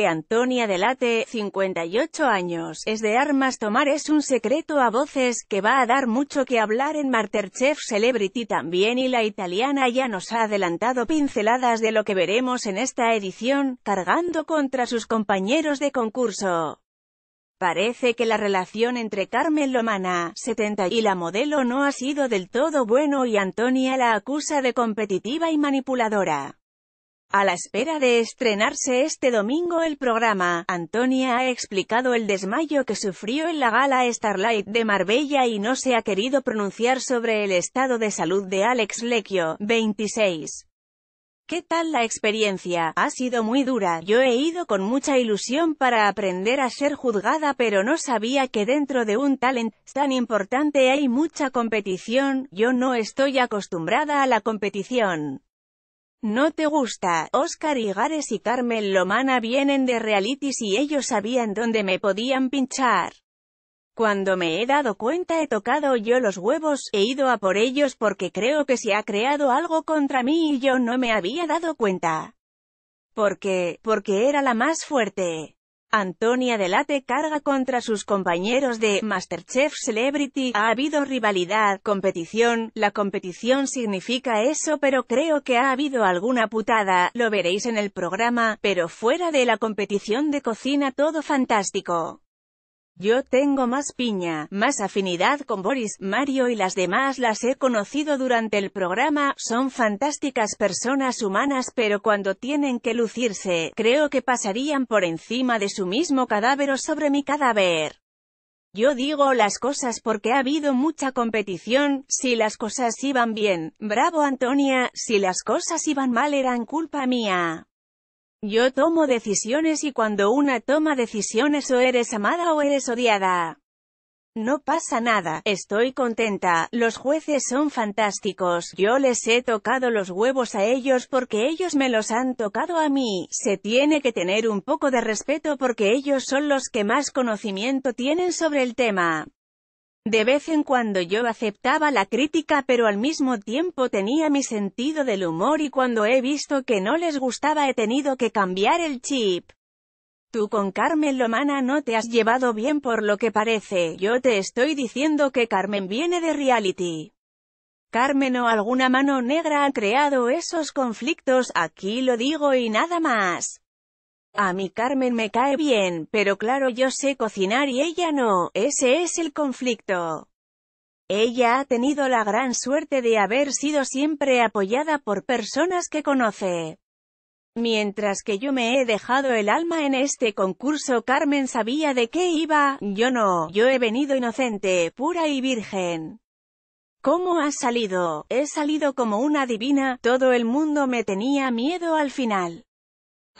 Antonia Delate, 58 años, es de armas tomar es un secreto a voces, que va a dar mucho que hablar en Masterchef Celebrity también y la italiana ya nos ha adelantado pinceladas de lo que veremos en esta edición, cargando contra sus compañeros de concurso. Parece que la relación entre Carmen Lomana, 70, y la modelo no ha sido del todo bueno y Antonia la acusa de competitiva y manipuladora. A la espera de estrenarse este domingo el programa, Antonia ha explicado el desmayo que sufrió en la gala Starlight de Marbella y no se ha querido pronunciar sobre el estado de salud de Alex Lecchio, 26. ¿Qué tal la experiencia? Ha sido muy dura, yo he ido con mucha ilusión para aprender a ser juzgada pero no sabía que dentro de un talent tan importante hay mucha competición, yo no estoy acostumbrada a la competición. ¿No te gusta? Oscar Igares y Carmen Lomana vienen de realities y ellos sabían dónde me podían pinchar. Cuando me he dado cuenta he tocado yo los huevos, he ido a por ellos porque creo que se ha creado algo contra mí y yo no me había dado cuenta. ¿Por qué? Porque era la más fuerte. Antonia Delate carga contra sus compañeros de Masterchef Celebrity. Ha habido rivalidad, competición, la competición significa eso pero creo que ha habido alguna putada, lo veréis en el programa, pero fuera de la competición de cocina todo fantástico. Yo tengo más piña, más afinidad con Boris, Mario y las demás las he conocido durante el programa, son fantásticas personas humanas pero cuando tienen que lucirse, creo que pasarían por encima de su mismo cadáver o sobre mi cadáver. Yo digo las cosas porque ha habido mucha competición, si las cosas iban bien, bravo Antonia, si las cosas iban mal eran culpa mía. Yo tomo decisiones y cuando una toma decisiones o eres amada o eres odiada. No pasa nada, estoy contenta, los jueces son fantásticos, yo les he tocado los huevos a ellos porque ellos me los han tocado a mí, se tiene que tener un poco de respeto porque ellos son los que más conocimiento tienen sobre el tema. De vez en cuando yo aceptaba la crítica pero al mismo tiempo tenía mi sentido del humor y cuando he visto que no les gustaba he tenido que cambiar el chip. Tú con Carmen Lomana no te has llevado bien por lo que parece, yo te estoy diciendo que Carmen viene de reality. Carmen o alguna mano negra ha creado esos conflictos, aquí lo digo y nada más. A mi Carmen me cae bien, pero claro yo sé cocinar y ella no, ese es el conflicto. Ella ha tenido la gran suerte de haber sido siempre apoyada por personas que conoce. Mientras que yo me he dejado el alma en este concurso Carmen sabía de qué iba, yo no, yo he venido inocente, pura y virgen. ¿Cómo ha salido? He salido como una divina, todo el mundo me tenía miedo al final.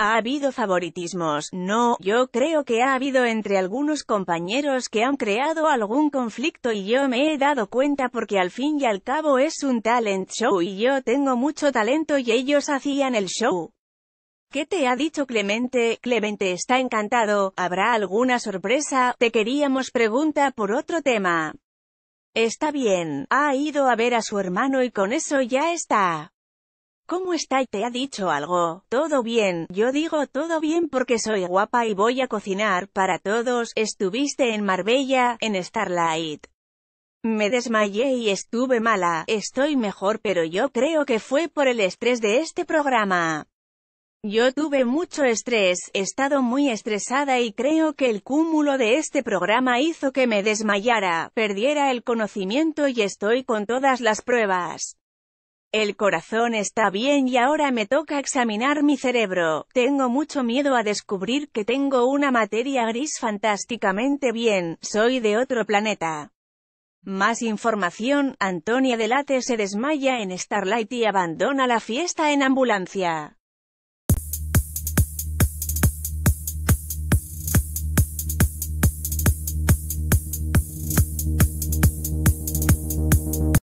¿Ha habido favoritismos? No, yo creo que ha habido entre algunos compañeros que han creado algún conflicto y yo me he dado cuenta porque al fin y al cabo es un talent show y yo tengo mucho talento y ellos hacían el show. ¿Qué te ha dicho Clemente? Clemente está encantado, ¿habrá alguna sorpresa? Te queríamos pregunta por otro tema. Está bien, ha ido a ver a su hermano y con eso ya está. ¿Cómo está te ha dicho algo? Todo bien, yo digo todo bien porque soy guapa y voy a cocinar para todos, estuviste en Marbella, en Starlight. Me desmayé y estuve mala, estoy mejor pero yo creo que fue por el estrés de este programa. Yo tuve mucho estrés, he estado muy estresada y creo que el cúmulo de este programa hizo que me desmayara, perdiera el conocimiento y estoy con todas las pruebas. El corazón está bien y ahora me toca examinar mi cerebro. Tengo mucho miedo a descubrir que tengo una materia gris fantásticamente bien, soy de otro planeta. Más información, Antonia Delate se desmaya en Starlight y abandona la fiesta en ambulancia.